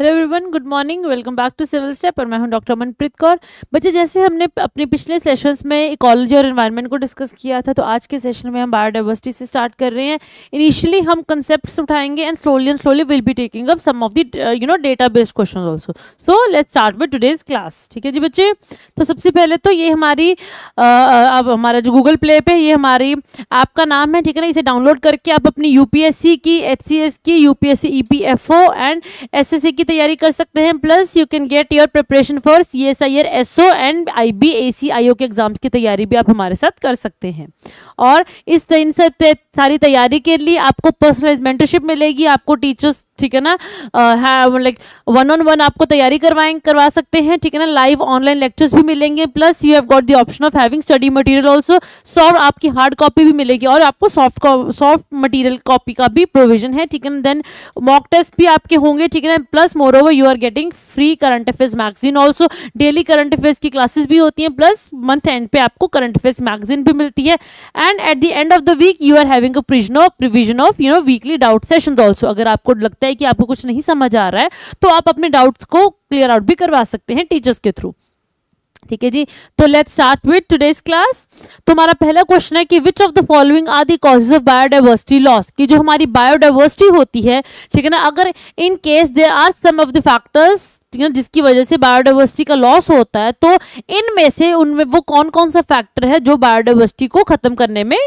Hello everyone good morning welcome back to civil step और मैं हूँ डॉक्टर मनप्रीत कौर। बच्चे जैसे हमने अपने पिछले सेशंस में इकोलॉजी और एनवायरनमेंट को डिस्कस किया था तो आज के सेशन में हम बायोडाइवर्सिटी से स्टार्ट कर रहे हैं। इनिशियली हम कंसेप्ट उठाएँगे and slowly and slowly will be taking up some of the you know data based question also so let start with today's class ठीक है जी बच्चे? तो सबसे पहले तो ये हमारी uh, अब हमारा जो गूगल प्ले पे ये हमारी ऐप का नाम है ठीक है ना? इसे डाउनलोड करके आप अपनी यूपीएससी की एचसीएस की यूपीएससी ईपीएफओ एंड एसएससी की तैयारी कर सकते हैं। Plus you can get your preparation for C S I R S O and I B A C I O के एग्ज़ाम्स की तैयारी भी आप हमारे साथ कर सकते हैं। और इस इन सारी तैयारी के लिए आपको पर्सनलाइज मेंटरशिप मिलेगी, आपको टीचर्स ठीक है ना? लाइक वन ऑन वन आपको तैयारी करवाएँ, करवा सकते हैं, ठीक है ना? लाइव ऑनलाइन लेक्चर्स भी मिलेंगे plus you have got the option of having study material also soft आपकी हार्ड कॉपी भी मिलेगी और आपको सॉफ्ट सॉफ्ट मटेरियल कॉपी का भी प्रोविज़न है, ठीक है ना? देन मॉक टेस्ट भी आपके होंगे, ठीक है ना? Plus more over you are getting free current affairs magazine also daily current affairs की क्लासेस भी होती हैं प्लस मंथ एंड पे आपको करंट अफेयर्स मैगजीन भी मिलती है. And at the end of the week you are having a prison of revision of you know weekly doubt session also अगर आपको लगता है कि आपको कुछ नहीं समझ आ रहा है तो आप अपने डाउट्स को क्लियर आउट भी करवा सकते हैं टीचर्स के थ्रू ठीक है जी? तो let's start with today's class तुम्हारा पहला क्वेश्चन है कि which of the following are the causes of biodiversity loss की जो हमारी बायोडाइवर्सिटी होती है, ठीक है ना? अगर in case there are some of the factors ठीक है जिसकी वजह से बायोडाइवर्सिटी का लॉस होता है तो इनमें से उनमें वो कौन कौन सा फैक्टर है जो बायोडाइवर्सिटी को खत्म करने में,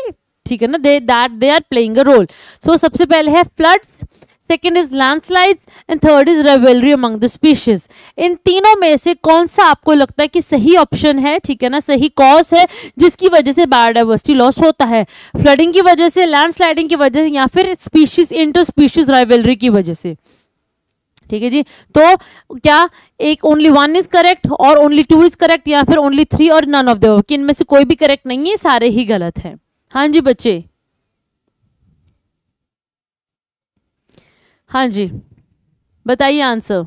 ठीक है ना? They that they are playing a role so सबसे पहले है floods second is landslides and third is rivalry among the species इन तीनों में से कौन सा आपको लगता है कि सही ऑप्शन है? ठीक है ना? सही कॉज है, जिसकी वजह से बायोडाइवर्सिटी लॉस होता है? फ्लडिंग की वजह से लैंडस्लाइडिंग की वजह से, या फिर स्पीशीज इंटर स्पीशीज राइवलरी की वजह से? ठीक है जी? तो क्या एक ओनली वन इज़ करेक्ट और ओनली टू इज़ करेक्ट या फिर ओनली थ्री और नन ऑफ़ द इनमें से कोई भी करेक्ट नहीं है, सारे ही गलत हैं। हाँ जी बच्चे? हाँ जी। बताइए आंसर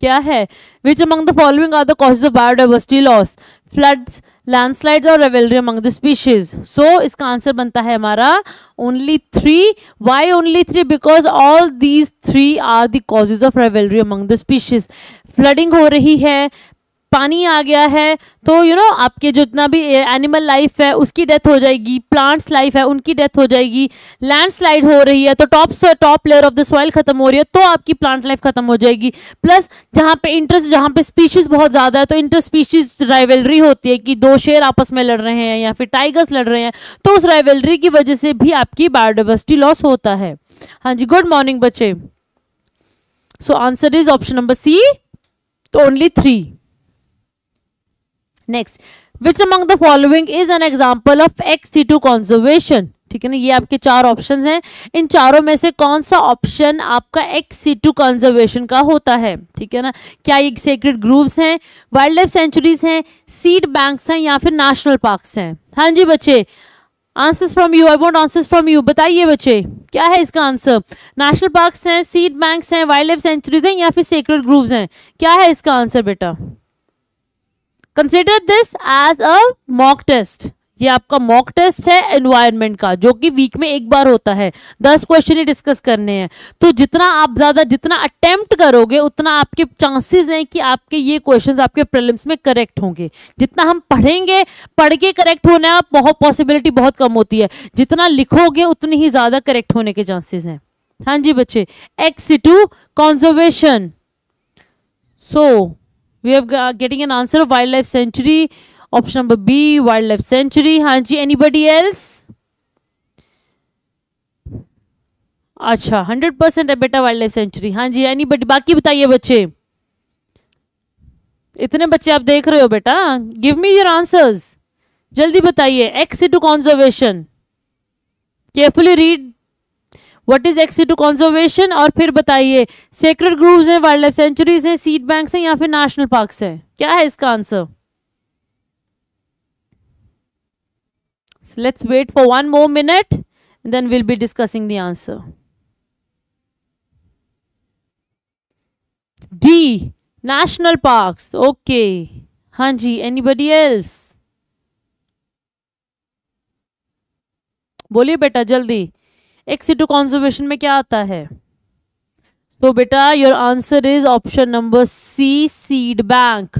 क्या है? Which among the following are the causes of biodiversity loss floods landslides और rivalry among the species so इसका आंसर बनता है हमारा only three why only three because all these three are the causes of rivalry among the species flooding हो रही है पानी आ गया है तो यू you नो know, आपके जितना भी एनिमल लाइफ है उसकी डेथ हो जाएगी प्लांट्स लाइफ है उनकी डेथ हो जाएगी लैंडस्लाइड हो रही है तो top top layer of the soil खत्म हो रही है तो आपकी प्लांट लाइफ खत्म हो जाएगी। प्लस जहाँ पे इंटरेस्ट जहाँ पे स्पीशीज बहुत ज़्यादा है तो इंटर स्पीशीज राइवलरी होती है कि दो शेर आपस में लड़ रहे हैं या फिर टाइगर्स लड़ रहे हैं तो उस राइवलरी की वजह से भी आपकी बायोडाइवर्सिटी लॉस होता है। हाँ जी गुड मॉर्निंग बच्चे। So answer is option number C तो only three next which among the following is an example of ex situ conservation ठीक है ना? ये आपके चार ऑप्शन हैं। इन चारों में से कौन सा ऑप्शन आपका एक्स सी टू कंजर्वेशन का होता है? ठीक है ना? क्या ये सेक्रेट ग्रूव्स हैं वाइल्ड लाइफ सेंचुरीज हैं सीड बैंक्स हैं या फिर नेशनल पार्क्स हैं? हाँ जी बच्चे answers from you I want answers from you बताइए बच्चे, क्या है इसका आंसर नेशनल पार्क्स हैं सीड बैंक्स हैं वाइल्ड लाइफ सेंचुरीज हैं या फिर सेक्रेट ग्रूव्स हैं? क्या है इसका आंसर बेटा? Consider this as a mock test ये आपका मॉक टेस्ट है एनवायरनमेंट का, जो कि वीक में एक बार होता है। दस क्वेश्चन ही डिस्कस करने हैं। तो जितना आप ज़्यादा, जितना अटेम्प्ट करोगे, उतना आपके चांसेस हैं कि आपके ये क्वेश्चंस आपके प्रीलिम्स में करेक्ट होंगे। जितना हम पढ़ेंगे, पढ़ के करेक्ट होने बहुत पॉसिबिलिटी बहुत कम होती है। जितना लिखोगे, उतनी ही ज़्यादा करेक्ट होने के चांसेस हैं। हाँ जी बच्चे ex situ conservation so we have getting an answer of wildlife sanctuary. Option number b, wildlife sanctuary. हाँ जी anybody else? अच्छा हंड्रेड परसेंट है बेटा वाइल्ड लाइफ सेंचुरी हाँ जी एनी बाकी बताइए बच्चे। इतने बच्चे आप देख रहे हो बेटा। गिव मी योर आंसर्स जल्दी बताइए। Ex situ conservation carefully read what is ex situ conservation और फिर बताइए सेक्रेट ग्रूव है वाइल्ड लाइफ सेंचुरीज है सीड बैंक है या फिर नेशनल पार्क है? क्या है इसका answer let's wait for one more minute then will be discussing the answer D national parks okay हाँ जी एनीबडी एल्स बोलिए बेटा, जल्दी। एक्सी टू कॉन्जर्वेशन में क्या आता है? तो बेटा your answer is option number C seed bank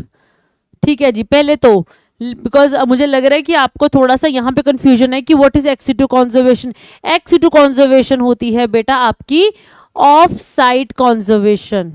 ठीक है जी, पहले तो बिकॉज़ मुझे लग रहा है कि आपको थोड़ा सा यहाँ पे कंफ्यूजन है कि what is ex situ conservation ex situ conservation होती है बेटा आपकी off site conservation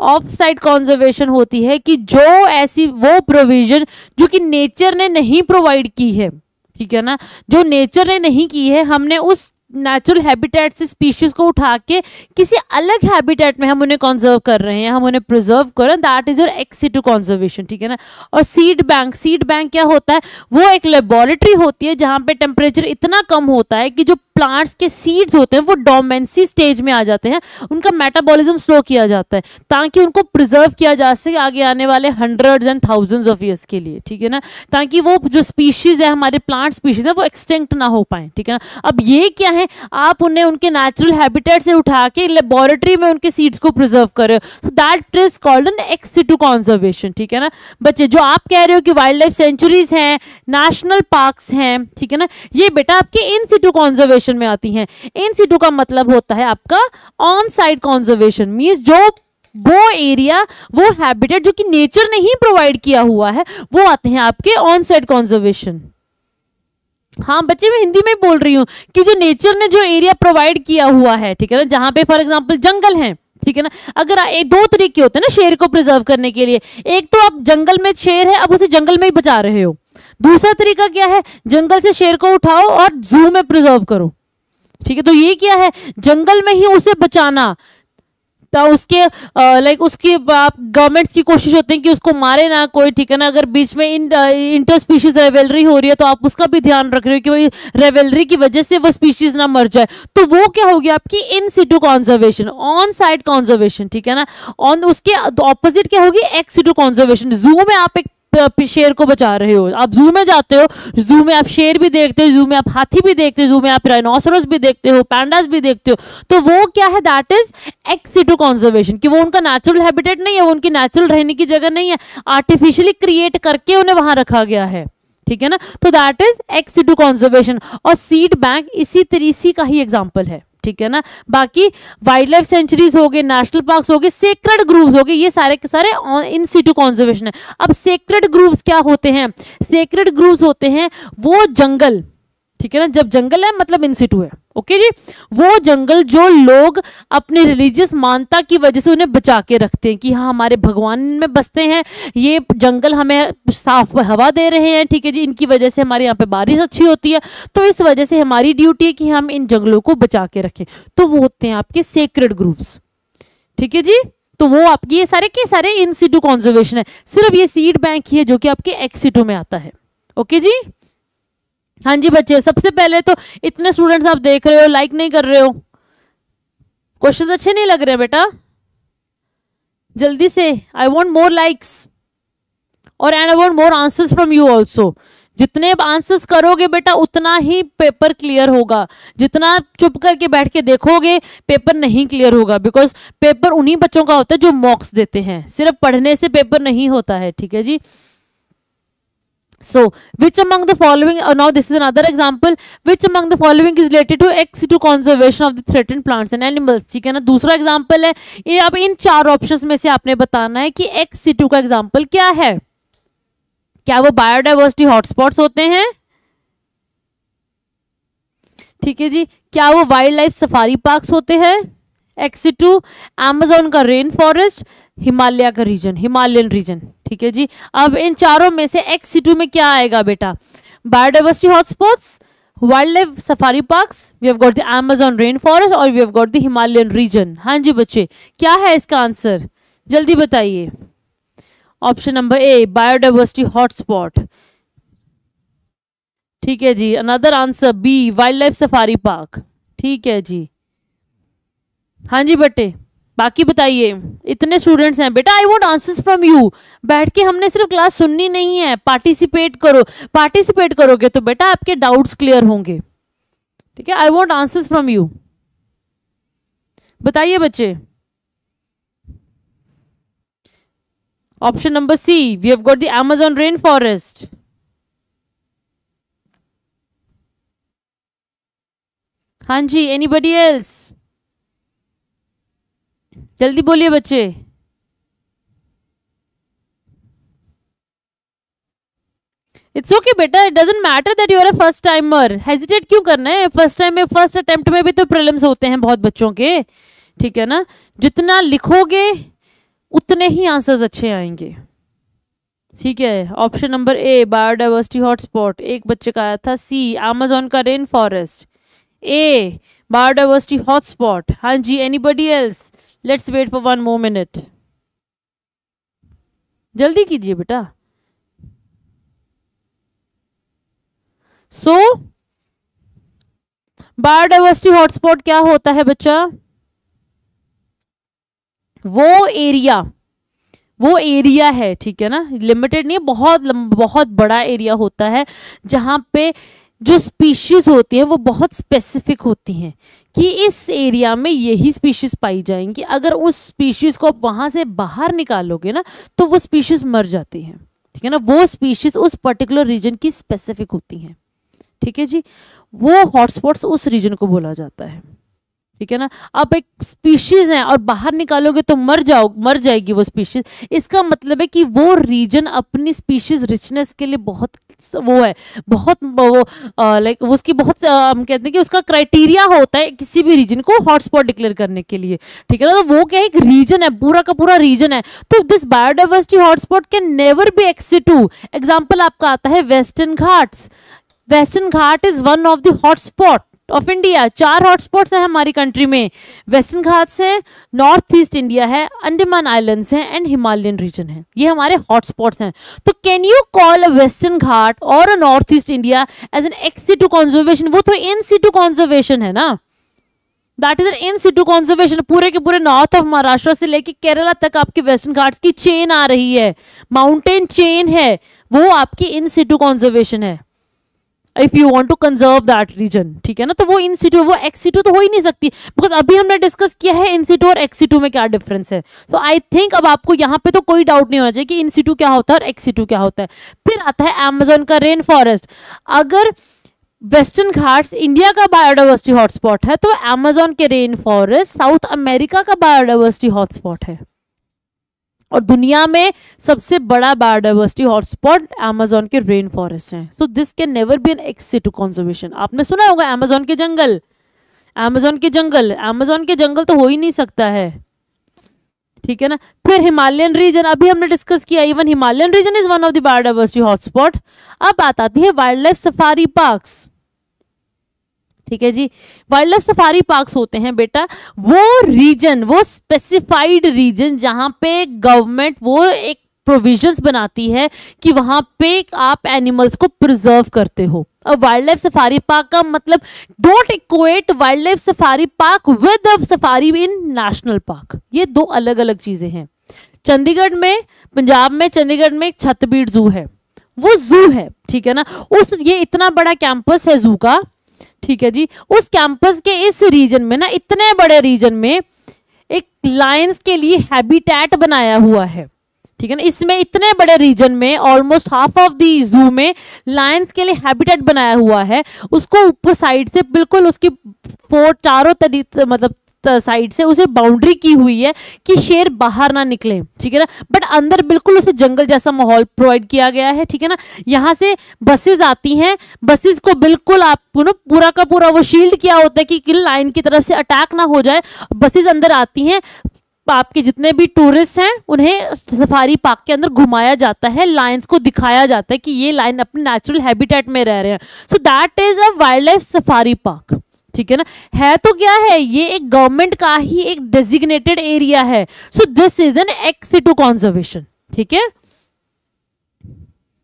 off side conservation होती है कि जो ऐसी वो प्रोविज़न जो कि नेचर ने नहीं प्रोवाइड की है. ठीक है ना? जो नेचर ने नहीं की है, हमने उस नेचुरल हैबिटेट से स्पीशीज को उठा के किसी अलग हैबिटेट में हम उन्हें कॉन्जर्व कर रहे हैं, हम उन्हें प्रिजर्व कर रहे हैं। That is your ex situ conservation ठीक है ना? और सीड बैंक सीड बैंक क्या होता है? वो एक लेबोरेटरी होती है जहाँ पे टेम्परेचर इतना कम होता है कि जो प्लांट्स के सीड्स होते हैं, वो डोमेंसी स्टेज में आ जाते हैं। उनका मेटाबॉलिज्म स्लो किया जाता है, ताकि उनको प्रिजर्व किया जा सके आगे आने वाले hundred and thousands of years के लिए, ठीक है ना? ताकि वो जो स्पीशीज है, हमारे प्लांट स्पीशीज है, वो एक्सटेंक्ट ना हो पाए, ठीक है ना? अब ये क्या है? आप उन्हें, उनके नेचुरल हैबिटेट से उठा के लेबोरेटरी में उनके सीड्स को प्रिजर्व कर रहे हो। That is called an ex situ conservation ठीक है ना? बच्चे, जो आप कह रहे हो कि वाइल्ड लाइफ सेंचुरीज हैं नेशनल पार्क्स हैं, ठीक है ना? ये बेटा आपके इन सिटू कॉन्जर्वेशन कॉन्जर्वेशन में आती हैं। इन सीटू का मतलब होता है आपका ऑन साइड कॉन्जर्वेशन मीन्स जो वो एरिया वो हैबिटेट जो कि नेचर ने ही प्रोवाइड किया हुआ है, वो आते हैं आपके ऑन साइड कॉन्जर्वेशन हाँ बच्चे, मैं हिंदी में बोल रही हूँ कि जो नेचर ने जो एरिया प्रोवाइड किया हुआ है, ठीक है ना, जहाँ पे फॉर एग्जांपल जंगल है, ठीक है ना, अगर एक दो तरीके होते हैं ना शेर को प्रिजर्व करने के लिए, एक तो आप जंगल में शेर है, अब उसे जंगल में ही बचा रहे हो। दूसरा तरीका क्या है, जंगल से शेर को उठाओ और जू में प्रिजर्व करो। ठीक है तो ये क्या है? जंगल में ही उसे बचाना। तो उसके लाइक उसकी गवर्नमेंट्स की कोशिश होती है कि उसको मारे ना कोई, ठीक है ना? अगर बीच में इन इंटर स्पीशीज रेवेलरी हो रही है तो आप उसका भी ध्यान रख रहे हो कि भाई रेवेलरी की वजह से वो स्पीशीज ना मर जाए। तो वो क्या होगी आपकी in situ conservation on side conservation ठीक है ना? ऑन उसके ऑपोजिट क्या होगी? एक्स सिटू कॉन्जर्वेशन जू में आप एक शेर को बचा रहे हो। आप जू में जाते हो, जू में आप शेर भी देखते हो, जू में आप हाथी भी देखते हो, जू में आप राइनोसरस भी देखते हो पैंडास भी देखते हो। तो वो क्या है? दैट इज़ एक्सिटो कॉन्जर्वेशन कि वो उनका नेचुरल हैबिटेट नहीं है, वो उनकी नेचुरल रहने की जगह नहीं है। आर्टिफिशियली क्रिएट करके उन्हें वहाँ रखा गया है। ठीक है ना? तो that is ex situ conservation और सीड बैंक इसी तरीसी का ही एग्ज़ाम्पल है। ठीक है ना? बाकी वाइल्ड लाइफ सेंचुरीज हो गए नेशनल पार्क हो गए सेक्रेड ग्रूव हो गए ये सारे के सारे इन सीटू कॉन्जर्वेशन है। अब सेक्रेड ग्रूव क्या होते हैं? सेक्रेड ग्रूव होते हैं, वो जंगल। ठीक है ना? जब जंगल है मतलब इन सिटू है। ओके जी? वो जंगल जो लोग अपने रिलीजियस मानता की वजह से उन्हें बचा के रखते हैं कि हाँ हमारे भगवान में बसते हैं, ये जंगल हमें साफ़ हवा दे रहे हैं, ठीक है जी? इनकी वजह से हमारे यहाँ पे बारिश अच्छी होती है। तो इस वजह से हमारी ड्यूटी है कि हम इन जंगलों को बचा के रखें। तो वो होते हैं आपके सेक्रेड ग्रुप्स ठीक है जी? तो वो आपके ये सारे के सारे इन सीटू कॉन्जर्वेशन है। सिर्फ़ ये सीड बैंक ही है जो कि आपके एक्सिटू में आता है। ओके जी? हाँ जी बच्चे, सबसे पहले तो इतने स्टूडेंट्स आप देख रहे हो लाइक नहीं कर रहे हो। क्वेश्चन अच्छे नहीं लग रहे बेटा? जल्दी से आई वॉन्ट मोर लाइक्स और and I want more answers from you also जितने आंसर्स करोगे बेटा, उतना ही पेपर क्लियर होगा। जितना चुप करके बैठ के देखोगे पेपर नहीं क्लियर होगा। बिकॉज़ पेपर उन्हीं बच्चों का होता है जो मॉक्स देते हैं। सिर्फ़ पढ़ने से पेपर नहीं होता है, ठीक है जी? So, which among the following, uh, now this is another example, which among the following is related to ex situ conservation of the threatened plants and animals, ठीक है ना दूसरा एग्ज़ाम्पल है ये अब इन चार ऑप्शंस में से आपने बताना है कि एक्स सिटू का एग्ज़ाम्पल क्या है क्या वो बायोडाइवर्सिटी हॉटस्पॉट्स होते हैं ठीक है जी क्या वो वाइल्ड लाइफ सफारी पार्क्स होते हैं एक्सिटू एमेजोन का रेन फॉरेस्ट हिमालय का रीजन हिमालयन रीजन ठीक है जी। अब इन चारों में से एक्स सिटू में क्या आएगा बेटा? Biodiversity hotspots wildlife safari parks we have got the Amazon rain forest और we have got the Himalayan region हाँ जी बच्चे, क्या है इसका आंसर जल्दी बताइए। Option number A biodiversity hotspot ठीक है जी another answer B wildlife safari park ठीक है जी। हाँ जी बटे बाकी बताइए, इतने स्टूडेंट्स हैं बेटा I want answers from you बैठ के हमने सिर्फ़ क्लास सुननी नहीं है पार्टिसिपेट करो। पार्टिसिपेट करोगे तो बेटा आपके डाउट्स क्लियर होंगे। ठीक है I want answers from you बताइए बच्चे। Option number C we have got the Amazon rain forest हाँ जी एनीबडी एल्स जल्दी बोलिए बच्चे। इट्स ओके बेटा it doesn't matter that you are a first timer hesitate क्यों करना है? फ़र्स्ट टाइम में फ़र्स्ट अटेम्प्ट में भी तो प्रिलिम्स होते हैं बहुत बच्चों के। ठीक है ना? जितना लिखोगे, उतने ही आंसर्स अच्छे आएँगे। ठीक है? Option number A biodiversity hotspot एक बच्चे का आया था सी अमेजोन का rain forest A biodiversity hotspot हाँ जी anybody else let's wait for one more minute जल्दी कीजिए बेटा। सो बायोडाइवर्सिटी हॉटस्पॉट क्या होता है बच्चा? वो एरिया वो एरिया है, ठीक है ना? लिमिटेड नहीं है बहुत बहुत बड़ा एरिया होता है, जहाँ पे जो स्पीशीज होती हैं, वो बहुत स्पेसिफिक होती हैं कि इस एरिया में यही स्पीशीज पाई जाएँगी। अगर उस स्पीशीज को आप वहाँ से बाहर निकालोगे ना तो वो स्पीशीज मर जाती हैं। ठीक है ना? वो स्पीशीज उस पर्टिकुलर रीजन की स्पेसिफिक होती हैं। ठीक है जी? वो हॉटस्पॉट्स उस रीजन को बोला जाता है। ठीक है ना? आप एक स्पीशीज है और बाहर निकालोगे तो मर जाओ, मर जाएगी वो स्पीशीज इसका मतलब है कि वो रीजन अपनी स्पीशीज रिचनेस के लिए बहुत वो है। बहुत वो लाइक उसकी बहुत हम कहते हैं कि उसका क्राइटेरिया होता है किसी भी रीजन को हॉटस्पॉट डिक्लेयर करने के लिए। ठीक है ना? तो वो क्या एक रीजन है, पूरा का पूरा रीजन है। तो this biodiversity hotspot can never be ex situ example आपका आता है Western Ghats Western Ghat is one of the hotspot of India चार हॉटस्पॉट्स हैं हमारी कंट्री में. वेस्टर्न घाट्स हैं नॉर्थ ईस्ट इंडिया है अंडमान आइलैंड्स हैं एंड हिमालयन रीजन है. ये हमारे हॉटस्पॉट्स हैं. तो can you call a Western Ghat और a North East India as an ex situ conservation वो तो इन सी टू कॉन्जर्वेशन है ना? That is an in situ conservation पूरे के पूरे नॉर्थ ऑफ़ महाराष्ट्र से लेके केरला तक आपकी वेस्टर्न घाट्स की चेन आ रही है. माउंटेन चेन है. वो आपकी इन सिटू कॉन्जर्वेशन है. If you want to conserve that region ठीक है ना? तो वो इन सीटू वो एक्स तो हो ही नहीं सकती। बिकॉज़ अभी हमने डिस्कस किया है इन सीटू और एक्स में क्या डिफरेंस है। तो आई थिंक अब आपको यहाँ पे तो कोई डाउट नहीं होना चाहिए कि इन सीटू क्या होता है और एक्स क्या होता है। फिर आता है एमेजोन का रेन फॉरेस्ट अगर वेस्टर्न घाट्स इंडिया का बायोडाइवर्सिटी हॉटस्पॉट है तो अमेजोन के रेन फॉरेस्ट साउथ अमेरिका का बायोडाइवर्सिटी हॉटस्पॉट है। और दुनिया में सबसे बड़ा बायोडाइवर्सिटी हॉटस्पॉट अमेजोन के रेन फॉरेस्ट है। So this can never be an ex situ conservation आपने सुना होगा अमेजोन के जंगल। अमेजोन के जंगल। अमेजोन के जंगल तो हो ही नहीं सकता है। ठीक है ना? फिर हिमालयन रीजन अभी हमने डिस्कस किया even Himalayan region is one of the biodiversity hotspot अब बात आती है वाइल्ड लाइफ सफारी पार्क्स ठीक है जी? वाइल्ड लाइफ सफारी पार्क्स होते हैं बेटा। वो रीजन वो स्पेसिफाइड रीजन जहाँ पे गवर्नमेंट वो एक प्रोविजंस बनाती है कि वहाँ पे आप एनिमल्स को प्रिजर्व करते हो। वाइल्ड लाइफ सफारी पार्क का मतलब don't equate wildlife safari park with safari in national park ये दो अलग अलग चीज़ें हैं। चंडीगढ़ में, पंजाब में, चंडीगढ़ में एक छतबीड़ जू है। वो जू है, ठीक है ना? उस, ये इतना बड़ा कैंपस है जू का ठीक है जी। उस कैंपस के इस रीजन में ना, इतने बड़े रीजन में एक लायंस के लिए हैबिटेट बनाया हुआ है। ठीक है ना? इसमें इतने बड़े रीजन में almost half of the zoo में लायंस के लिए हैबिटेट बनाया हुआ है। उसको ऊपर साइड से बिल्कुल उसकी फोर चारों तरीके मतलब साइड से उसे बाउंड्री की हुई है कि शेर बाहर ना निकले, ठीक है ना? बट अंदर बिल्कुल उसे जंगल जैसा माहौल प्रोवाइड किया गया है, ठीक है ना? यहाँ से बसेज आती हैं बसेज को बिल्कुल आप नो पूरा का पूरा वो शील्ड किया होता है कि किल लाइन की तरफ़ से अटैक ना हो जाए। बसेज अंदर आती हैं, आपके जितने भी टूरिस्ट हैं, उन्हें सफारी पार्क के अंदर घुमाया जाता है लाइन्स को दिखाया जाता है कि ये लाइन अपने नेचुरल हैबिटेट में रह रहे हैं। So that is a wildlife safari park ठीक है ना? है तो क्या है? ये एक गवर्नमेंट का ही एक डेजिग्नेटेड एरिया है। So this is an ex situ conservation ठीक है?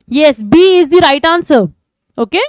Yes B is the right answer okay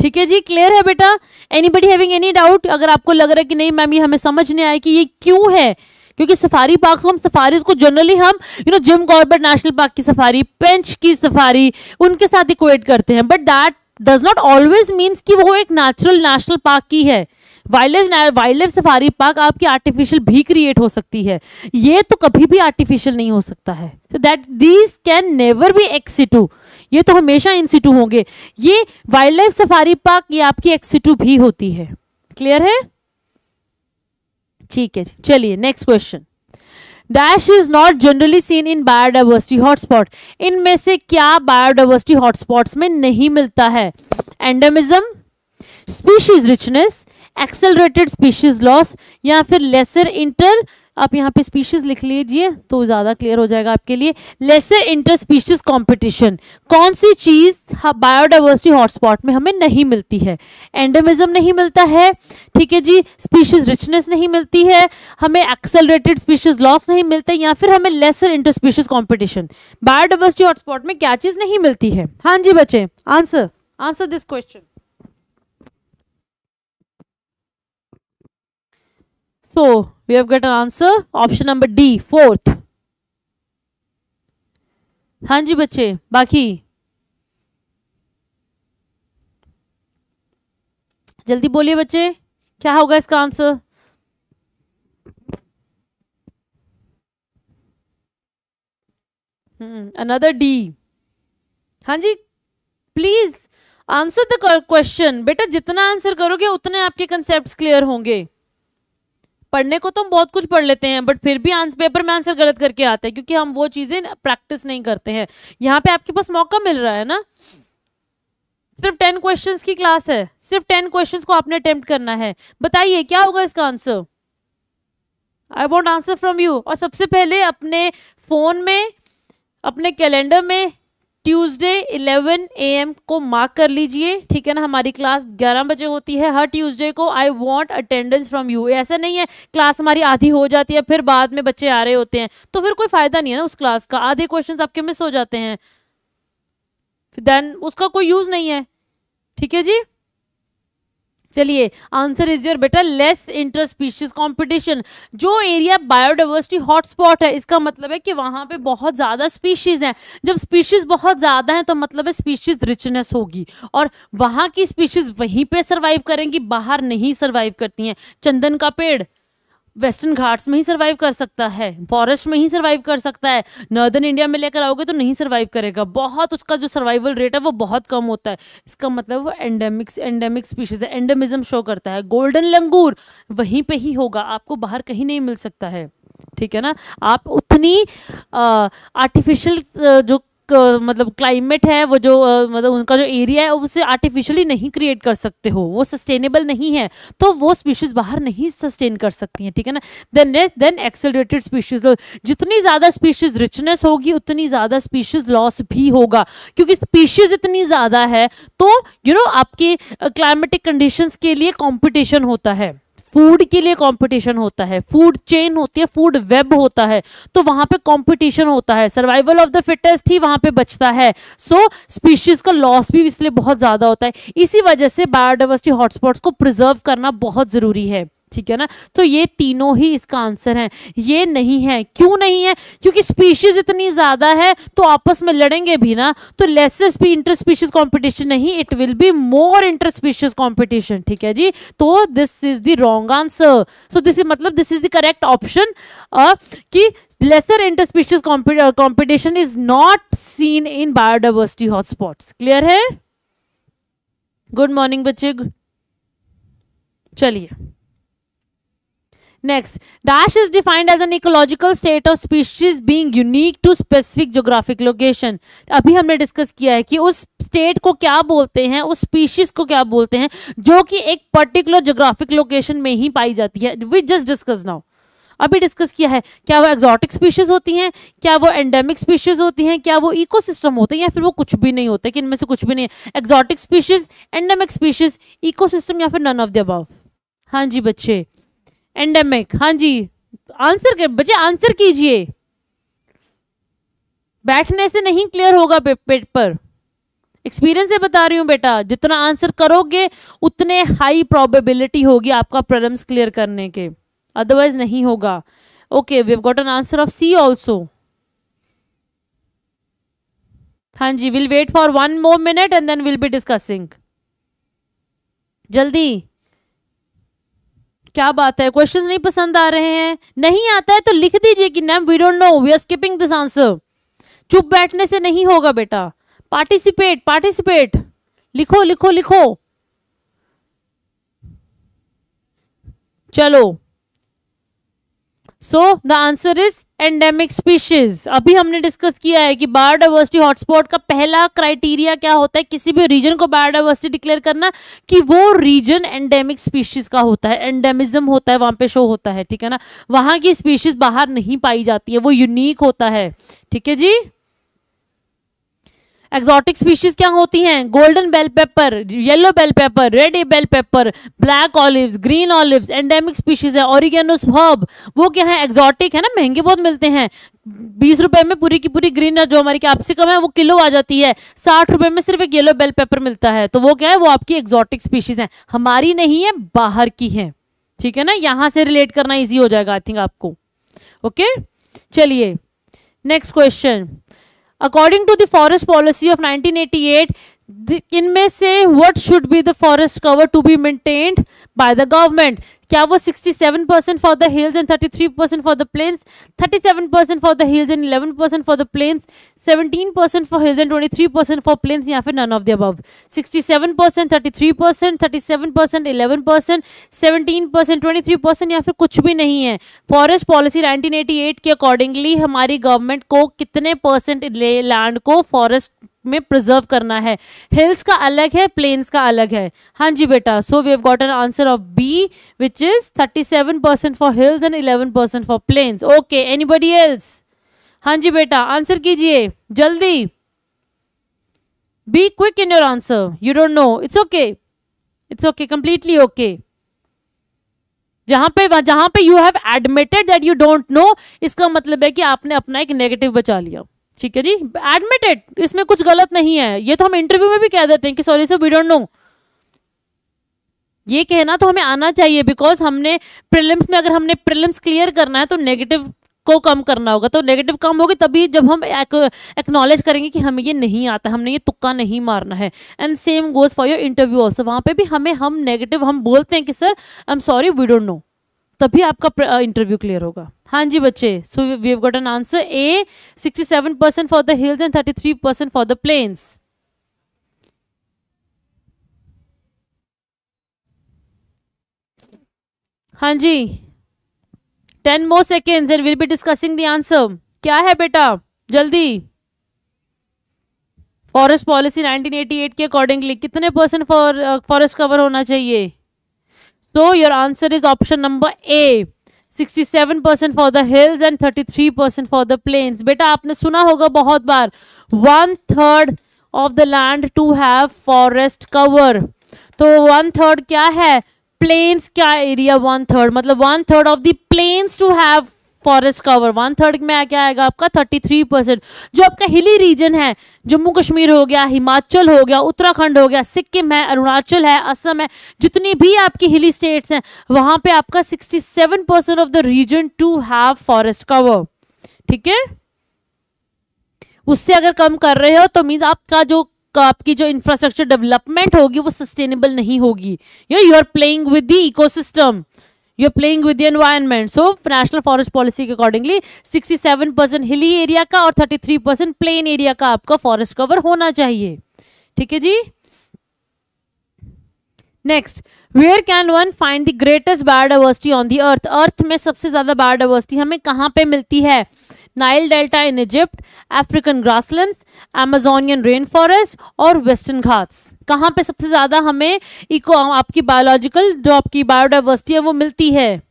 ठीक है जी क्लियर है बेटा? एनीबडी हैविंग एनी डाउट अगर आपको लग रहा है कि नहीं मैम ये हमें समझ नहीं आया कि ये क्यों है? क्योंकि सफारी पार्क हम सफारी को जनरली हम you know Jim Corbett national park की सफारी पेंच की सफारी, उनके साथ इक्वेट करते हैं। But that does not always means कि वो एक नेचुरल नेशनल पार्क की है। Wild life wild life safari park आपकी आर्टिफिशियल भी क्रिएट हो सकती है। ये तो कभी भी आर्टिफिशियल नहीं हो सकता है। So that these can never be ex situ ये तो हमेशा इंसिटू होंगे। ये वाइल्ड लाइफ सफारी पार्क ये आपकी एक्सिटू भी होती है। क्लियर है? ठीक है चलिए next question dash is not generally seen in biodiversity hotspot इनमें से क्या बायोडाइवर्सिटी हॉटस्पॉट में नहीं मिलता है? Endemism species richness accelerated species loss या फिर लेसर इंटर आप यहाँ पे स्पीशीज लिख लीजिए तो ज़्यादा क्लियर हो जाएगा आपके लिए। लेसर इंटर स्पीशीज कॉम्पिटिशन कौन सी चीज़ बायोडाइवर्सिटी हॉटस्पॉट में हमें नहीं मिलती है? एंडेमिज्म नहीं मिलता है, ठीक है जी? स्पीशीज रिचनेस नहीं मिलती है, हमें एक्सेलरेटेड स्पीशीज लॉस नहीं मिलता, या फिर हमें lesser inter species competition biodiversity hotspot में क्या चीज़ नहीं मिलती है? हाँ जी बच्चे answer answer this question So, we have got an answer. Option number D, fourth. हाँ जी बच्चे, बाकी? जल्दी बोलिए बच्चे, क्या होगा इसका आंसर अनदर डी हाँ जी प्लीज़ आंसर द क्वेश्चन बेटा, जितना आंसर करोगे, उतने आपके कंसेप्ट क्लियर होंगे. पढ़ने को तो हम बहुत कुछ पढ़ लेते हैं बट फिर भी आंसर पेपर में आंसर गलत करके आते हैं, क्योंकि हम वो चीज़ें प्रैक्टिस नहीं करते हैं। यहाँ पे आपके पास मौका मिल रहा है ना? सिर्फ़ टेन क्वेश्चंस की क्लास है। सिर्फ़ टेन क्वेश्चंस को आपने अटेम्प्ट करना है। बताइए, क्या होगा इसका answer I want answer from you और सबसे पहले अपने फ़ोन में, अपने कैलेंडर में ट्यूसडे 11 एम को मार्क कर लीजिए, ठीक है ना? हमारी क्लास 11 बजे होती है। हर ट्यूसडे को I want attendance from you ऐसा नहीं है, क्लास हमारी आधी हो जाती है, फिर बाद में बच्चे आ रहे होते हैं। तो फिर कोई फ़ायदा नहीं है ना उस क्लास का। आधे क्वेश्चन आपके मिस हो जाते हैं। देन उसका कोई यूज़ नहीं है। ठीक है जी? चलिए answer is your better less inter species competition जो एरिया बायोडाइवर्सिटी हॉटस्पॉट है, इसका मतलब है कि वहाँ पे बहुत ज़्यादा स्पीशीज हैं। जब स्पीशीज बहुत ज़्यादा हैं तो मतलब है स्पीशीज रिचनेस होगी। और वहाँ की स्पीशीज वहीं पे सरवाइव करेंगी, बाहर नहीं सरवाइव करती हैं। चंदन का पेड़ वेस्टर्न घाट्स में ही सर्वाइव कर सकता है फॉरेस्ट में ही सर्वाइव कर सकता है। नॉर्दर्न इंडिया में लेकर आओगे तो नहीं सर्वाइव करेगा। बहुत उसका जो सर्वाइवल रेट है वो बहुत कम होता है। इसका मतलब वो एंडेमिक्स एंडेमिक स्पीशीज है। एंडेमिज्म शो करता है। गोल्डन लंगूर वहीं पे ही होगा। आपको बाहर कहीं नहीं मिल सकता है। ठीक है ना? आप उतनी आर्टिफिशियल जो मतलब क्लाइमेट है वो जो मतलब उनका जो एरिया है उसे आर्टिफिशियली नहीं क्रिएट कर सकते हो। वो सस्टेनेबल नहीं है तो वो स्पीशीज बाहर नहीं सस्टेन कर सकती हैं ठीक है ना? देन देन एक्सेलरेटेड स्पीशीज जितनी ज़्यादा स्पीशीज रिचनेस होगी उतनी ज़्यादा स्पीशीज लॉस भी होगा। क्योंकि स्पीशीज इतनी ज़्यादा है तो यू you नो know, आपके क्लाइमेटिक कंडीशंस के लिए कॉम्पिटिशन होता है। फ़ूड के लिए कंपटीशन होता है फ़ूड चेन होती है फ़ूड वेब होता है तो वहाँ पे कंपटीशन होता है सर्वाइवल ऑफ़ द फिटेस्ट ही वहाँ पे बचता है। सो so, स्पीशीज का लॉस भी इसलिए बहुत ज़्यादा होता है। इसी वजह से बायोडाइवर्सिटी हॉटस्पॉट्स को प्रिजर्व करना बहुत ज़रूरी है। ठीक है ना? तो ये तीनों ही इसका आंसर है। ये नहीं है। क्यों नहीं है? क्योंकि स्पीशीज इतनी ज़्यादा है तो आपस में लड़ेंगे भी ना तो लेसेस भी इंटर स्पीशीज कॉम्पिटिशन नहीं it will be more inter species competition ठीक है जी? तो this is the wrong answer so this is मतलब this is the correct option कि lesser interspecies competition is not seen in biodiversity hotspots. Clear है? Good morning बच्चे। चलिए। Next, dash is defined as an ecological state of species being unique to specific geographic location. अभी हमने discuss किया है कि उस स्टेट को क्या बोलते हैं उस स्पीशीज को क्या बोलते हैं जो कि एक पर्टिकुलर जोग्राफिक लोकेशन में ही पाई जाती है। वी जस्ट डिस्कस नाउ अभी डिस्कस किया है क्या वो एक्सोटिक स्पीशीज होती हैं क्या वो एंडेमिक स्पीशीज होती हैं क्या वो इकोसिस्टम होते हैं या फिर वो कुछ भी नहीं होते कि इनमें से कुछ भी नहीं है। Exotic species endemic species ecosystem या फिर नन ऑफ़ द अबव हाँ जी बच्चे। एंडेमिक हाँ जी। आंसर कर, बच्चे आंसर कीजिए। बैठने से नहीं क्लियर होगा पेपर एक्सपीरियंस से बता रही हूँ बेटा, जितना आंसर करोगे, उतने हाई प्रोबेबिलिटी होगी आपका प्रॉब्लम्स क्लियर करने के। अदरवाइज़ नहीं होगा। Okay we have got an answer of C also हाँ जी will wait for one more minute and then will be discussing जल्दी। क्या बात है? क्वेश्चंस नहीं पसंद आ रहे हैं। नहीं आता है तो लिख दीजिए कि ma'am we don't know we are skipping this answer चुप बैठने से नहीं होगा बेटा। पार्टिसिपेट पार्टिसिपेट लिखो लिखो लिखो। चलो। So the answer is endemic species अभी हमने डिस्कस किया है कि बायोडाइवर्सिटी हॉटस्पॉट का पहला क्राइटेरिया क्या होता है? किसी भी रीजन को बायोडाइवर्सिटी डिक्लेयर करना कि वो रीजन एंडेमिक स्पीशीज का होता है। एंडेमिज्म होता है, वहाँ पे शो होता है, ठीक है ना? वहाँ की स्पीशीज बाहर नहीं पाई जाती है, वो यूनिक होता है। ठीक है जी? एक्सोटिक स्पीशीज क्या होती हैं? Golden bell pepper yellow bell pepper red bell pepper black olives green olives endemic species है। ऑरिगेनोस हर्ब वो क्या है? एक्सोटिक है ना? महँगे बहुत मिलते हैं। बीस रुपए में पूरी की पूरी ग्रीन जो हमारी कैप्सिकम है, वो किलो आ जाती है। साठ रुपए में सिर्फ़ एक येलो बेल पेपर मिलता है। तो वो क्या है? वो आपकी एक्सोटिक स्पीशीज है। हमारी नहीं है, बाहर की है। ठीक है ना? यहाँ से रिलेट करना इजी हो जाएगा आई थिंक आपको। ओके चलिए। Next question according to the forest policy of 1988 इनमें से what should be the forest cover to be maintained by the government क्या वो 67 percent for the hills and 33 percent for the plains 37 percent for the hills and 11 percent for the plains 17 percent for hills and 23 percent for plains या फिर none of the above 67 percent 33 percent 37 percent 11 percent 17 percent 23 percent या फिर कुछ भी नहीं है. Forest policy 1988 के accordingly हमारी गवर्नमेंट को कितने परसेंट लैंड को फॉरेस्ट में प्रिजर्व करना है? हिल्स का अलग है प्लेन्स का अलग है. हाँ जी बेटा so we have got an answer of B which is 37 percent for hills and 11 percent for plains okay anybody else हाँ जी बेटा आंसर कीजिए, जल्दी। Be quick in your answer you don't know it's okay it's okay completely okay जहाँ पे जहाँ पे you have admitted that you don't know इसका मतलब है कि आपने अपना एक नेगेटिव बचा लिया। ठीक है जी? एडमिटेड इसमें कुछ गलत नहीं है। ये तो हम इंटरव्यू में भी कह देते हैं कि sorry sir we don't know ये कहना तो हमें आना चाहिए बिकॉज़ हमने प्रिलिम्स में, अगर हमने प्रिलिम्स क्लियर करना है तो नेगेटिव को कम करना होगा तो नेगेटिव कम होगी, तभी जब हम एक्नॉलेज करेंगे कि हमें ये नहीं आता, हमने ये तुक्का नहीं मारना है। And same goes for your interview also वहाँ पे भी हमें, हम नेगेटिव हम बोलते हैं कि, sir I am sorry we don't know तभी आपका इंटरव्यू क्लियर होगा। हाँ जी बच्चे so we have got an answer A 67 percent for the hills and 33 percent for the plains हाँ जी। Ten more seconds and will be discussing the answer क्या है बेटा? जल्दी। फॉरेस्ट पॉलिसी 1988 के अकॉर्डिंगली कितने परसेंट फॉर फॉरेस्ट कवर होना चाहिए? So, your answer is option number A. 67 percent for the hills and 33 percent for the plains बेटा, आपने सुना होगा बहुत बार one third of the land to have forest cover तो वन थर्ड क्या है? प्लेन्स क्या एरिया वन थर्ड मतलब one third of the plains to have forest cover one third में क्या आएगा आपका? थर्टी थ्री परसेंट जो आपका हिली रीजन है जम्मू कश्मीर हो गया, हिमाचल हो गया, उत्तराखंड हो गया, सिक्किम है, अरुणाचल है, असम है, जितनी भी आपकी हिली स्टेट्स हैं, वहाँ पे आपका sixty seven percent of the region to have forest cover ठीक है? उससे अगर कम कर रहे हो तो मीन आपका जो आपकी जो इंफ्रास्ट्रक्चर डेवलपमेंट होगी वो सस्टेनेबल नहीं होगी। You you are playing with the ecosystem you're playing with the environment. So, national forest policy के accordingly 67 परसेंट हिली एरिया का और 33 परसेंट प्लेन एरिया का आपका फॉरेस्ट कवर होना चाहिए। ठीक है जी? Next where can one find the greatest biodiversity on the earth earth में सबसे ज़्यादा बायोडाइवर्सिटी हमें कहाँ पे मिलती है? Nile delta in Egypt African grasslands Amazonian rain forest और वेस्टर्न घाट्स कहाँ पे सबसे ज़्यादा हमें इको आपकी बायोलॉजिकल जो आपकी बायोडाइवर्सिटी है, वो मिलती है?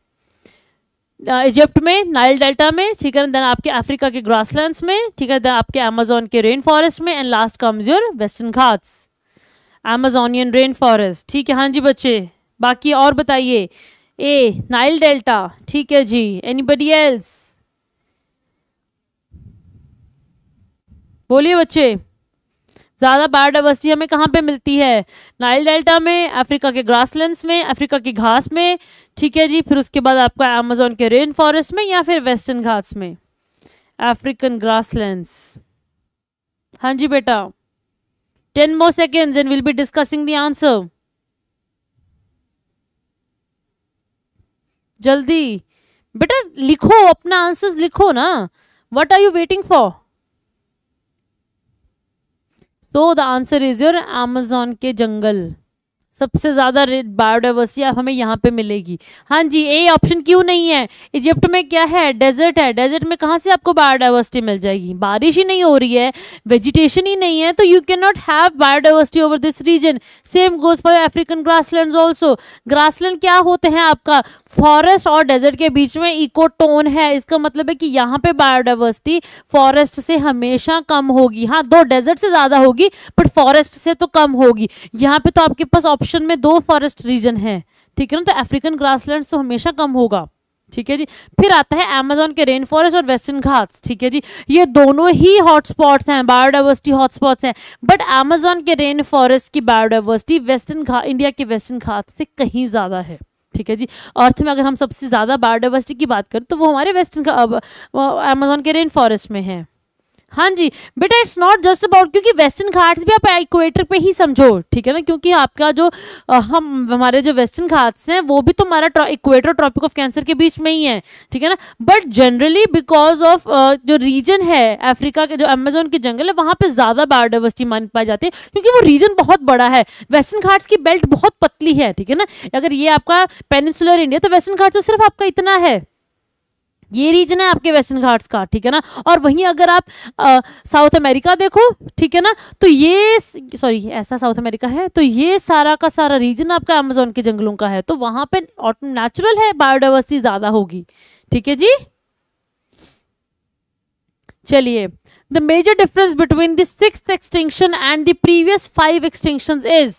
इजिप्ट में नाइल डेल्टा में, ठीक है देन आपके अफ्रीका के ग्रासलैंड्स में, ठीक है? देन आपके अमेजोन के रेन फॉरेस्ट में and last comes your western Ghats Amazonian rain forest ठीक है? हाँ जी बच्चे, बाकी और बताइए। ए नाइल डेल्टा ठीक है जी। एनीबडी एल्स बोलिए बच्चे, ज़्यादा बायोडाइवर्सिटी हमें कहाँ पे मिलती है? नाइल डेल्टा में, अफ्रीका के ग्रासलैंड्स में, अफ्रीका की घास में, ठीक है जी? फिर उसके बाद आपका अमेजोन के रेन फॉरेस्ट में या फिर वेस्टर्न घास में? अफ्रीकन ग्रासलैंड्स हाँ जी बेटा। Ten more seconds and will be discussing the answer जल्दी। बेटा, लिखो, अपना आंसर्स लिखो ना। What are you waiting for तो the answer is your Amazon के जंगल। सबसे ज़्यादा बायोडाइवर्सिटी आप हमें यहाँ पे मिलेगी। हाँ जी ए ऑप्शन क्यों नहीं है? इजिप्ट में क्या है? डेजर्ट है। डेजर्ट में कहाँ से आपको बायोडाइवर्सिटी मिल जाएगी? बारिश ही नहीं हो रही है वेजिटेशन ही नहीं है तो you can not have biodiversity over this region same goes for African grassland also grassland क्या होते हैं आपका? फॉरेस्ट और डेजर्ट के बीच में इकोटोन है। इसका मतलब है कि यहाँ पे बायोडाइवर्सिटी फॉरेस्ट से हमेशा कम होगी। हाँ दो डेजर्ट से ज़्यादा होगी, बट फॉरेस्ट से तो कम होगी। यहाँ पे तो आपके पास ऑप्शन में दो फॉरेस्ट रीजन है, ठीक है ना? तो अफ्रीकन ग्रासलैंड तो हमेशा कम होगा, ठीक है जी? फिर आता है अमेजोन के रेन फॉरेस्ट और वेस्टर्न घाट्स, ठीक है जी? ये दोनों ही हॉटस्पॉट्स हैं बायोडाइवर्सिटी हॉटस्पॉट्स हैं बट अमेजोन के रेन फॉरेस्ट की बायोडाइवर्सिटी वेस्टर्न घाट इंडिया के वेस्टर्न घाट से कहीं ज़्यादा है। ठीक है जी। अर्थ में अगर हम सबसे ज़्यादा बायोडाइवर्सिटी की बात करें तो वो हमारे वेस्टर्न का अमेजोन के रेन फॉरेस्ट में है। हाँ जी, बेटा इट्स नॉट जस्ट अबाउट क्योंकि वेस्टर्न घाट्स भी आप इक्वेटर पे ही समझो, ठीक है ना? क्योंकि आपका जो हम, हमारे जो वेस्टर्न घाट्स हैं, वो भी तो हमारा इक्वेटर ट्रॉपिक ऑफ़ कैंसर के बीच में ही है, ठीक है ना? बट जनरली बिकॉज़ ऑफ़ जो रीजन है अफ्रीका के जो अमेजोन के जंगल है, वहाँ पे ज़्यादा बायोडाइवर्सिटी मान पाई जाती है, क्योंकि वो रीजन बहुत बड़ा है। वेस्टर्न घाट्स की बेल्ट बहुत पतली है, ठीक है ना? अगर ये आपका पेनिसुलर इंडिया तो वेस्टर्न घाट्स तो सिर्फ़ आपका इतना है। ये रीजन है आपके वेस्टर्न घाट्स का, ठीक है ना? और वहीं अगर आप साउथ अमेरिका देखो, ठीक है ना? तो ये सॉरी ऐसा साउथ अमेरिका है तो ये सारा का सारा रीजन आपका अमेजोन के जंगलों का है तो वहाँ पे नेचुरल है बायोडाइवर्सिटी ज़्यादा होगी, ठीक है जी? चलिए the major difference between the six and the previous five extinction is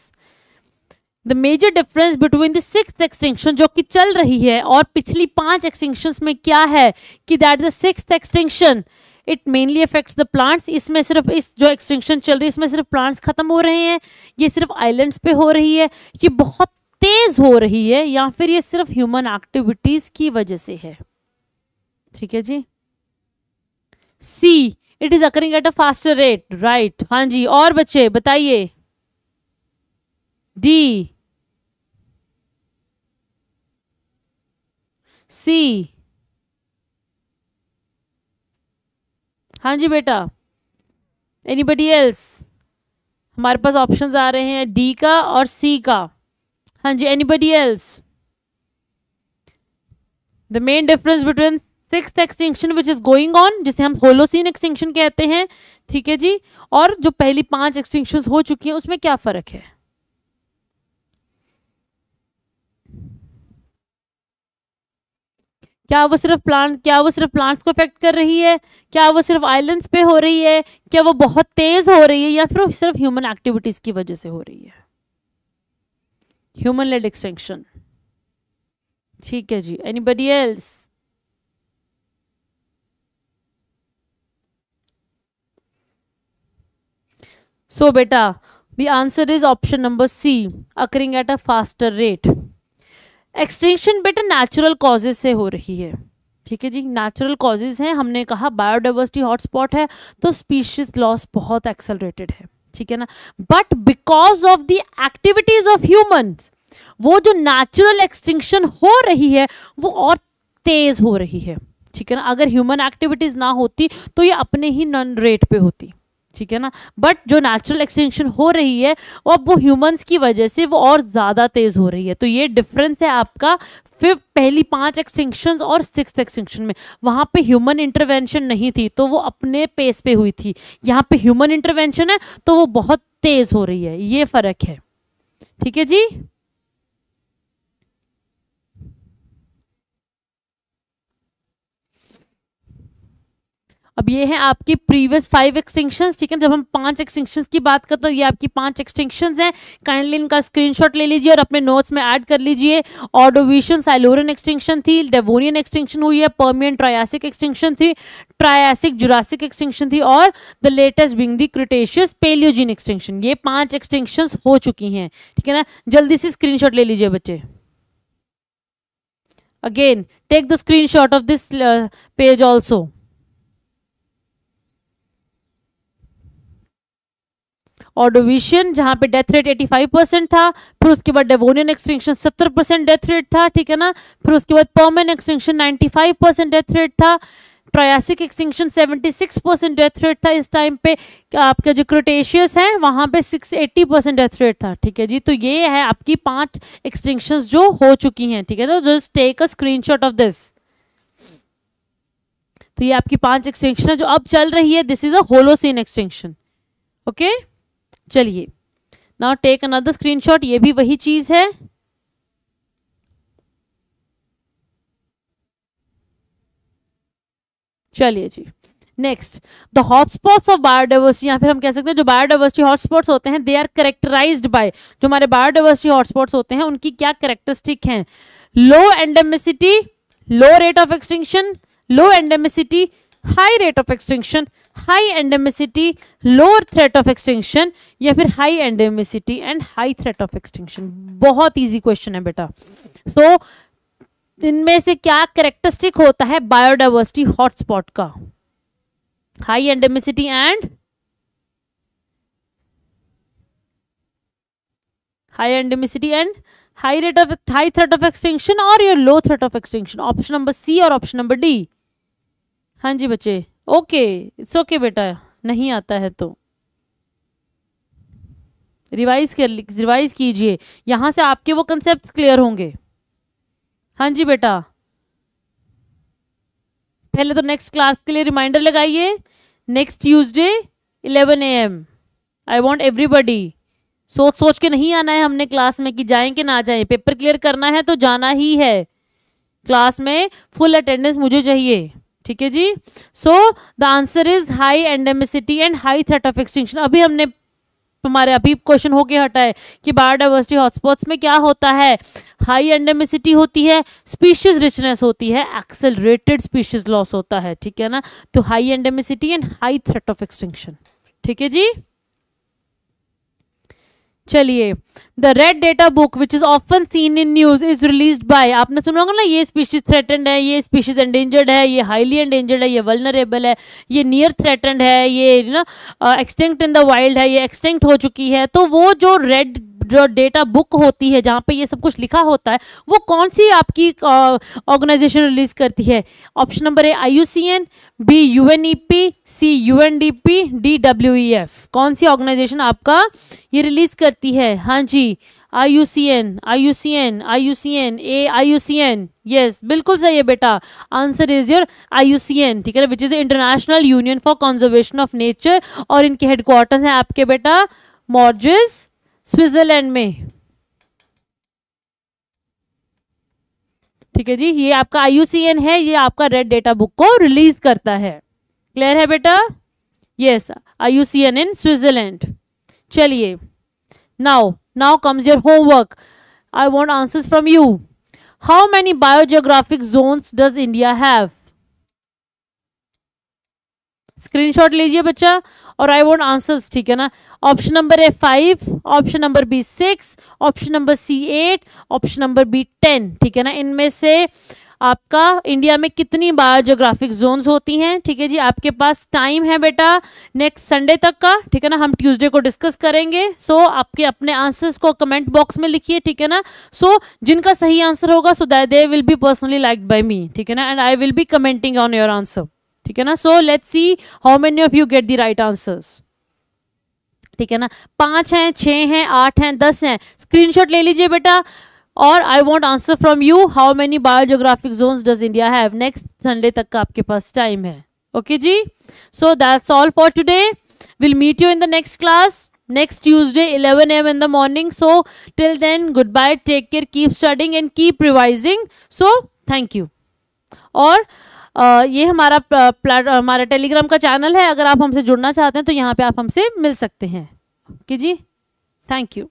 the major difference between the six extinction जो कि चल रही है, और पिछली पाँच एक्सटिंक्शन में क्या है कि that the six extinction it mainly affects the plants इसमें सिर्फ़ इस जो एक्सटिंक्शन चल रही है, इसमें सिर्फ़ प्लांट्स खत्म हो रहे हैं, ये सिर्फ़ आइलैंड्स पे हो रही है, ये बहुत तेज हो रही है, या फिर ये सिर्फ़ ह्यूमन एक्टिविटीज़ की वजह से है। ठीक है जी? C it is occurring at a faster rate right हाँ जी, और बच्चे, बताइए। D C. हाँ जी बेटा। एनीबडी एल्स हमारे पास ऑप्शंस आ रहे हैं डी का और सी का। हाँ जी anybody else the main difference between six extinction which is going on जिसे हम होलोसीन एक्सटिंक्शन कहते हैं, ठीक है जी? और जो पहली पाँच एक्सटिंक्शन हो चुकी हैं, उसमें क्या फ़र्क है? क्या वो सिर्फ़ प्लांट क्या वो सिर्फ़ प्लांट्स को इफ़ेक्ट कर रही है? क्या वो सिर्फ़ आइलैंड्स पे हो रही है? क्या वो बहुत तेज हो रही है या फिर सिर्फ़ ह्यूमन एक्टिविटीज़ की वजह से हो रही है? ह्यूमन लेड एक्सटेंशन ठीक है जी. एनीबडी एल्स सो बेटा the answer is option number C occurring at a faster rate extinction बेटा नेचुरल कॉजेज से हो रही है। ठीक है जी नेचुरल कॉजेज हैं, हमने कहा बायोडाइवर्सिटी हॉटस्पॉट है तो स्पीशीज लॉस बहुत एक्सेलरेटेड है। ठीक है ना? But because of the activities of humans वो जो नेचुरल एक्सटिंक्शन हो रही है, वो और तेज हो रही है। ठीक है ना? अगर ह्यूमन एक्टिविटीज़ ना होती तो ये अपने ही नन रेट पे होती। ठीक है ना? बट जो नेचुरल एक्सटेंशन हो रही है, वो अब वो ह्यूमंस की वजह से वो और ज़्यादा तेज़ हो रही है। तो ये डिफरेंस है आपका फिर पहली पाँच एक्सटिंक्शन और सिक्स एक्सटिंक्शन में। वहाँ पे ह्यूमन इंटरवेंशन नहीं थी तो वो अपने पेस पे हुई थी। यहाँ पे ह्यूमन इंटरवेंशन है तो वो बहुत तेज़ हो रही है। ये फ़र्क है। ठीक है जी? अब ये है आपकी प्रीवियस फाइव एक्सटेंशन ठीक है? जब हम पाँच एक्सटेंशन की बात करते तो ये आपकी पाँच एक्सटेंशन हैं। काइंडली इनका स्क्रीनशॉट ले लीजिए और अपने नोट्स में ऐड कर लीजिए। ऑडोविशन साइलोरन एक्सटेंशन थी डेवोनियन एक्सटेंशन हुई है पर्मियन ट्रायासिक एक्सटेंशन थी ट्रायासिक जुरासिक एक्सटेंशन थी और the latest being the Cretaceous Paleogene extension ये पाँच एक्सटेंशन हो चुकी हैं, ठीक है ना? जल्दी से स्क्रीन ले लीजिए बच्चे। Again take the screen of this page also Ordovician जहाँ पे डेथ रेट 85 परसेंट था, फिर उसके बाद Devonian extinction 70 percent death rate था, ठीक है ना? फिर उसके बाद Permian extinction 95 percent death rate था Triassic extinction 76 percent death rate था इस टाइम पे। आपका जो क्रोटेशियस है, वहाँ पे 680 परसेंट डेथ रेट था, ठीक है जी? तो ये है आपकी पाँच एक्सटिंक्शन जो हो चुकी हैं, ठीक है ना? Just take a screenshot of this तो ये आपकी पाँच एक्सटेंशन जो अब चल रही है this is a Holocene extension okay चलिए। नाउ टेक अनदर स्क्रीनशॉट ये भी वही चीज़ है। चलिए जी। Next the hotspots of biodiversity या फिर हम कह सकते हैं जो बायोडाइवर्सिटी हॉटस्पॉट्स होते हैं दे आर करेक्टराइज्ड बाय जो हमारे बायोडाइवर्सिटी हॉटस्पॉट्स होते हैं, उनकी क्या करेक्टरिस्टिक हैं? Low endemicity low rate of extinction low endemicity high rate of extinction high endemicity lower threat of extinction या फिर high endemicity and high threat of extinction बहुत ईजी क्वेश्चन है बेटा। सो so, इनमें से क्या करेक्टरिस्टिक होता है बायोडाइवर्सिटी हॉटस्पॉट का? High endemicity and high endemicity and high rate of high threat of extinction और your low threat of extinction option number C और ऑप्शन नंबर डी हाँ जी बच्चे, ओके इट्स ओके बेटा, नहीं आता है तो। रिवाइज कर रिवाइज कीजिए, यहाँ से आपके वो कंसेप्ट क्लियर होंगे। हाँ जी बेटा। पहले तो नेक्स्ट क्लास के लिए रिमाइंडर लगाइए next Tuesday 11 A M I want everybody सोच सोच के नहीं आना है हमने क्लास में कि जाएँ कि ना जाएँ पेपर क्लियर करना है तो जाना ही है। क्लास में फुल अटेंडेंस मुझे चाहिए। ठीक है जी? So the answer is high endemicity and high threat of extinction अभी हमने हमारे अभी क्वेश्चन होके हटा है कि बायोडाइवर्सिटी हॉटस्पॉट्स में क्या होता है? हाई एंडेमिसिटी होती है स्पीशीज रिचनेस होती है एक्सेलरेटेड स्पीशीज लॉस होता है, ठीक है ना? तो high endemicity and high threat of extinction ठीक है जी? चलिए the red data book which is often seen in news is release by आपने सुना होगा ना, ये स्पीशीज थ्रेटेंड है, ये स्पीशीज एंडेंजर्ड है, ये हाईली एंडेंजर्ड है, ये वलनरेबल है, ये नियर थ्रेटेंड है, ये ना एक्सटेंक्ट इन द वाइल्ड है, ये एक्सटेंक्ट हो चुकी है तो वो जो रेड जो डेटा बुक होती है, जहाँ पे ये सब कुछ लिखा होता है, वो कौन सी आपकी ऑर्गेनाइजेशन रिलीज़ करती है? Option number A I U C N B U N E P C U N D P D W E F कौन सी ऑर्गेनाइजेशन आपका ये रिलीज़ करती है? हाँ जी I U C N I U C N I U C N A I U C N yes बिल्कुल सही है बेटा। Answer is your I U C N ठीक है which is International Union for conservation of nature और इनके headquarters हैं आपके बेटा मॉर्जिस स्विट्जरलैंड में। ठीक है जी, ये आपका आईयूसीएन है, ये आपका रेड डेटा बुक को रिलीज़ करता है। क्लियर है बेटा? यस आईयूसीएन इन स्विट्जरलैंड चलिए now now comes your homework I want answers from you how many biogeographic zones does India have screenshot लीजिए बच्चा। और आई वॉन्ट आंसर्स ठीक है ना? Option number A five option number B six option number C eight option number B ten ठीक है ना? इनमें से आपका इंडिया में कितनी बायोजोग्राफिक जोन्स होती हैं? ठीक है जी आपके पास टाइम है बेटा नेक्स्ट संडे तक का ठीक है ना? हम ट्यूसडे को डिस्कस करेंगे सो so, आपके अपने आंसर्स को कमेंट बॉक्स में लिखिए ठीक है ना? सो so, जिनका सही आंसर होगा so that they will be personally like by me ठीक है ना? And I will be commenting on your answer ठीक है ना? So let's see how many of you get the right answers ठीक है ना? पाँच हैं, छह हैं, आठ हैं, दस हैं। स्क्रीनशॉट ले लीजिए बेटा। और I want answer from you how many biogeographic zone does India have next Sunday तक का आपके पास टाइम है। Okay ji? So that's all for today will meet you in the next class next tuesday 11 am in the morning. So, till then, goodbye. Take care. Keep studying and keep revising. So, thank you. और ये हमारा हमारा Telegram का channel है। अगर आप हमसे जुड़ना चाहते हैं तो यहाँ पे आप हमसे मिल सकते हैं। कि जी? Thank you